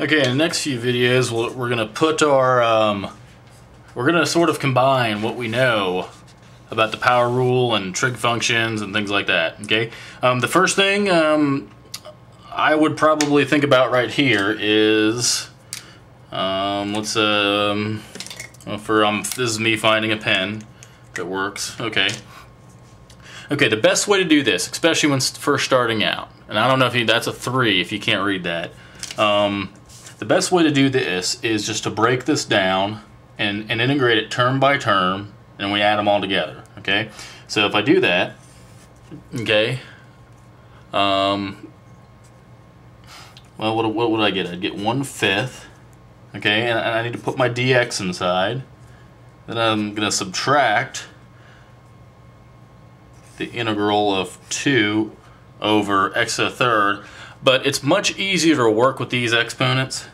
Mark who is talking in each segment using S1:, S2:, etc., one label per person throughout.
S1: Okay, in the next few videos, we're going to put our, um, we're going to sort of combine what we know about the power rule and trig functions and things like that, okay? Um, the first thing um, I would probably think about right here is, um, let's, um, well, for, um, this is me finding a pen that works, okay. Okay, the best way to do this, especially when first starting out, and I don't know if you, that's a three if you can't read that, um, the best way to do this is just to break this down and, and integrate it term by term, and we add them all together, okay? So if I do that, okay, um, well, what, what would I get? I'd get one fifth, okay, and, and I need to put my dx inside. Then I'm going to subtract the integral of 2 over x to the third. But it's much easier to work with these exponents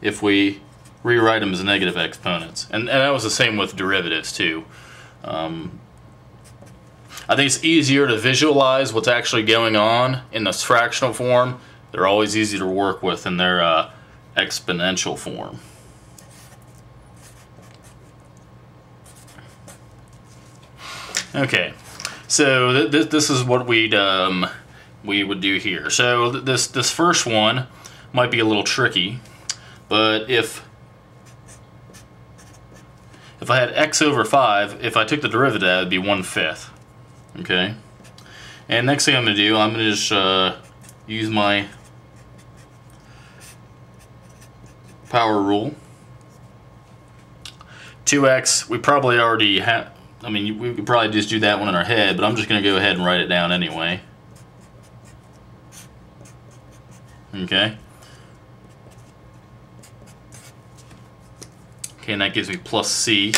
S1: if we rewrite them as negative exponents. And, and that was the same with derivatives too. Um, I think it's easier to visualize what's actually going on in this fractional form. They're always easy to work with in their uh, exponential form. Okay, so th th this is what we'd um, we would do here. So th this this first one might be a little tricky, but if if I had x over 5, if I took the derivative, it would be 1 fifth. Okay? And next thing I'm going to do, I'm going to just uh, use my power rule. 2x, we probably already have, I mean, we could probably just do that one in our head, but I'm just going to go ahead and write it down anyway. Okay. Okay, and that gives me plus C,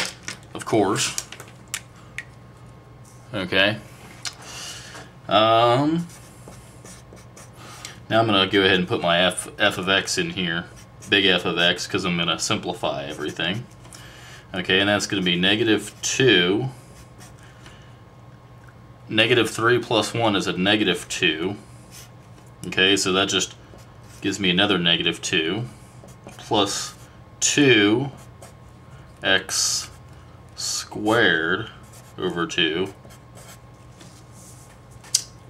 S1: of course. Okay. Um, now I'm going to go ahead and put my f, f of x in here, big F of x, because I'm going to simplify everything. Okay, and that's going to be negative 2. Negative 3 plus 1 is a negative 2. Okay, so that just gives me another negative 2. Plus 2 x squared over 2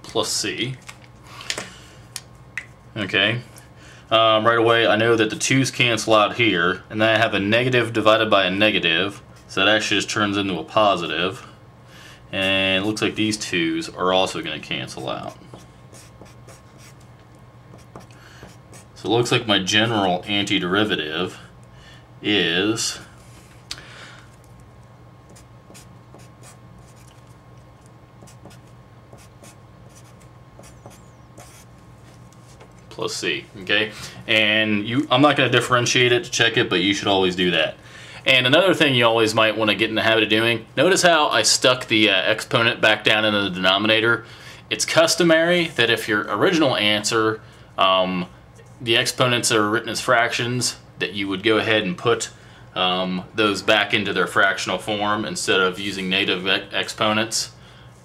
S1: plus c. Okay. Um, right away, I know that the 2's cancel out here, and then I have a negative divided by a negative, so that actually just turns into a positive. And it looks like these 2's are also going to cancel out. It looks like my general antiderivative is plus C, okay? And you, I'm not going to differentiate it to check it, but you should always do that. And another thing you always might want to get in the habit of doing, notice how I stuck the uh, exponent back down into the denominator. It's customary that if your original answer, um, the exponents are written as fractions, that you would go ahead and put um, those back into their fractional form instead of using negative exponents.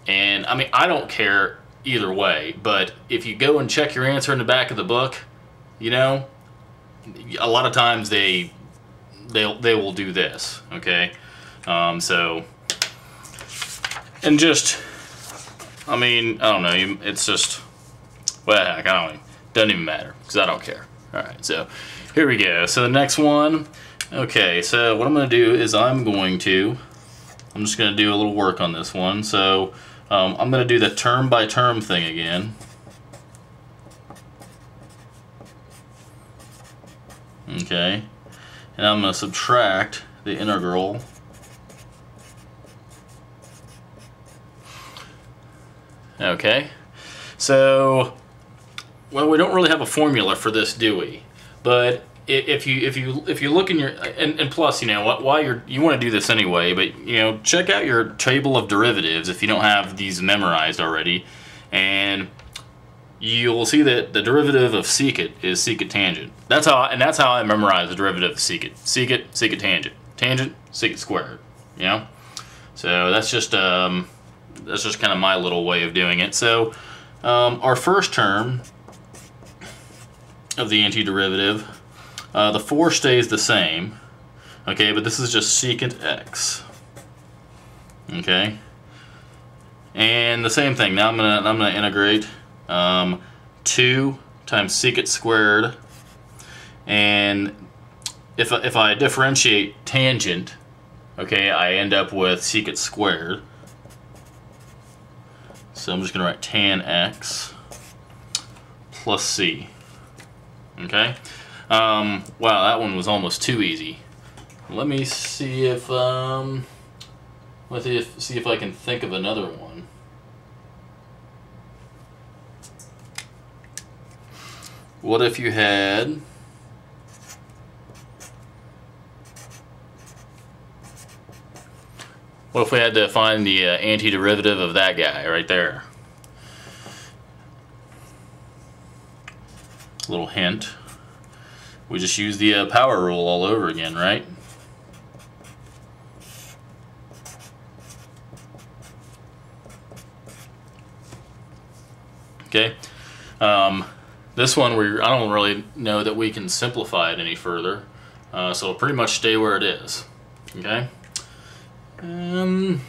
S1: And I mean, I don't care either way. But if you go and check your answer in the back of the book, you know, a lot of times they they they will do this. Okay, um, so and just I mean I don't know. You it's just well heck I don't even, doesn't even matter because I don't care. All right, so here we go. So the next one. Okay, so what I'm going to do is I'm going to I'm just going to do a little work on this one. So um, I'm going to do the term by term thing again. Okay. And I'm going to subtract the integral Okay. So, well, we don't really have a formula for this, do we? But if you if you if you look in your and, and plus you know while you're you want to do this anyway but you know check out your table of derivatives if you don't have these memorized already. And you'll see that the derivative of secant is secant tangent. That's how and that's how I memorize the derivative of secant. Secant secant tangent. Tangent secant squared you know? So that's just um that's just kind of my little way of doing it. So um, our first term of the antiderivative Uh, the 4 stays the same. Okay, but this is just secant x. Okay. And the same thing. Now I'm gonna I'm gonna integrate um, two times secant squared, and if if I differentiate tangent, okay, I end up with secant squared. So I'm just gonna write tan x plus c. Okay. Um, wow, that one was almost too easy. Let me see if um, let's see if, see if I can think of another one. What if you had What if we had to find the uh, antiderivative of that guy right there? Little hint. We just use the uh, power rule all over again, right? Okay. Um, this one, we I don't really know that we can simplify it any further. Uh, so it'll pretty much stay where it is. Okay. Um,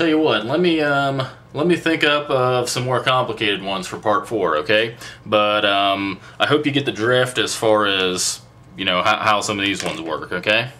S1: tell you what. Let me um, let me think up of some more complicated ones for part four. Okay. But um, I hope you get the drift as far as you know how, how some of these ones work. Okay.